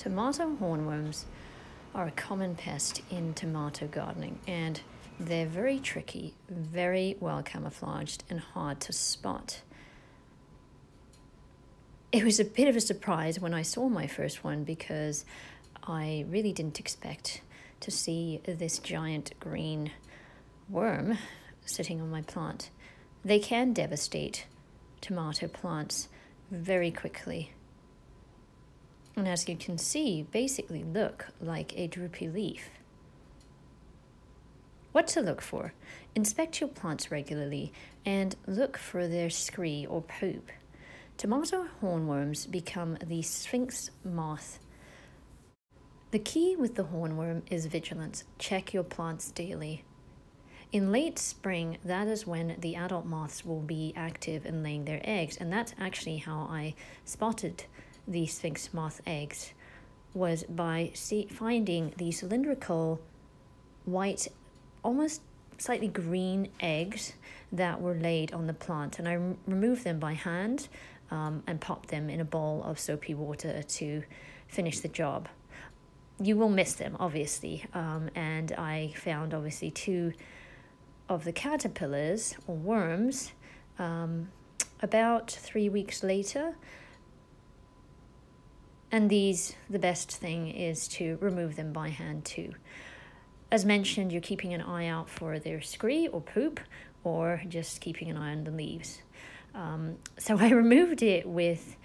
Tomato hornworms are a common pest in tomato gardening and they're very tricky, very well camouflaged, and hard to spot. It was a bit of a surprise when I saw my first one because I really didn't expect to see this giant green worm sitting on my plant. They can devastate tomato plants very quickly and as you can see, basically look like a droopy leaf. What to look for? Inspect your plants regularly and look for their scree or poop. Tomato hornworms become the sphinx moth. The key with the hornworm is vigilance. Check your plants daily. In late spring, that is when the adult moths will be active in laying their eggs, and that's actually how I spotted the sphinx moth eggs was by see, finding the cylindrical white, almost slightly green eggs that were laid on the plant. And I removed them by hand um, and popped them in a bowl of soapy water to finish the job. You will miss them, obviously. Um, and I found, obviously, two of the caterpillars or worms um, about three weeks later and these, the best thing is to remove them by hand too. As mentioned, you're keeping an eye out for their scree or poop, or just keeping an eye on the leaves. Um, so I removed it with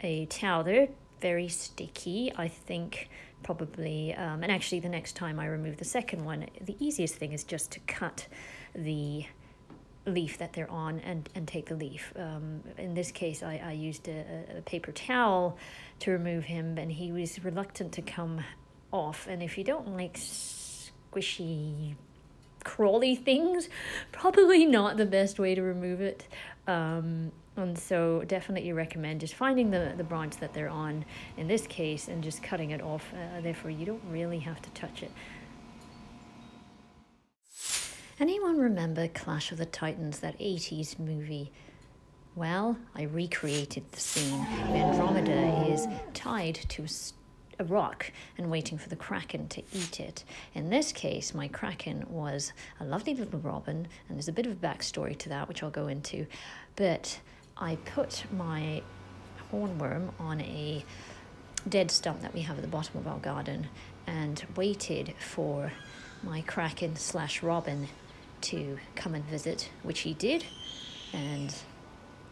a towel. They're very sticky, I think probably, um, and actually the next time I remove the second one, the easiest thing is just to cut the leaf that they're on and, and take the leaf. Um, in this case, I, I used a, a paper towel to remove him, and he was reluctant to come off. And if you don't like squishy, crawly things, probably not the best way to remove it. Um, and so definitely recommend just finding the, the branch that they're on in this case and just cutting it off. Uh, therefore, you don't really have to touch it. Anyone remember Clash of the Titans, that 80s movie? Well, I recreated the scene where Andromeda is tied to a rock and waiting for the kraken to eat it. In this case, my kraken was a lovely little robin, and there's a bit of a backstory to that, which I'll go into. But I put my hornworm on a dead stump that we have at the bottom of our garden and waited for my kraken slash robin to come and visit, which he did, and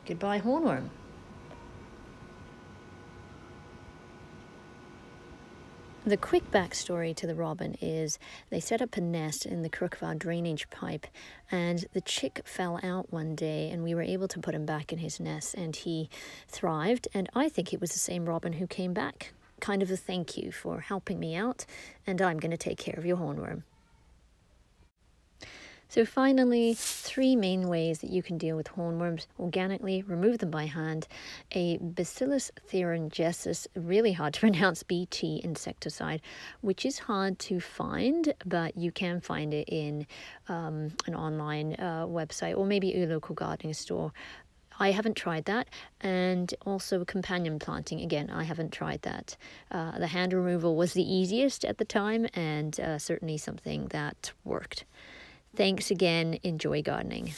goodbye, hornworm. The quick backstory to the robin is they set up a nest in the crook of our drainage pipe, and the chick fell out one day, and we were able to put him back in his nest, and he thrived. And I think it was the same robin who came back, kind of a thank you for helping me out, and I'm going to take care of your hornworm. So finally, three main ways that you can deal with hornworms organically, remove them by hand. A Bacillus thuringiensis, really hard to pronounce, BT insecticide, which is hard to find, but you can find it in um, an online uh, website or maybe a local gardening store. I haven't tried that. And also companion planting. Again, I haven't tried that. Uh, the hand removal was the easiest at the time and uh, certainly something that worked. Thanks again. Enjoy gardening.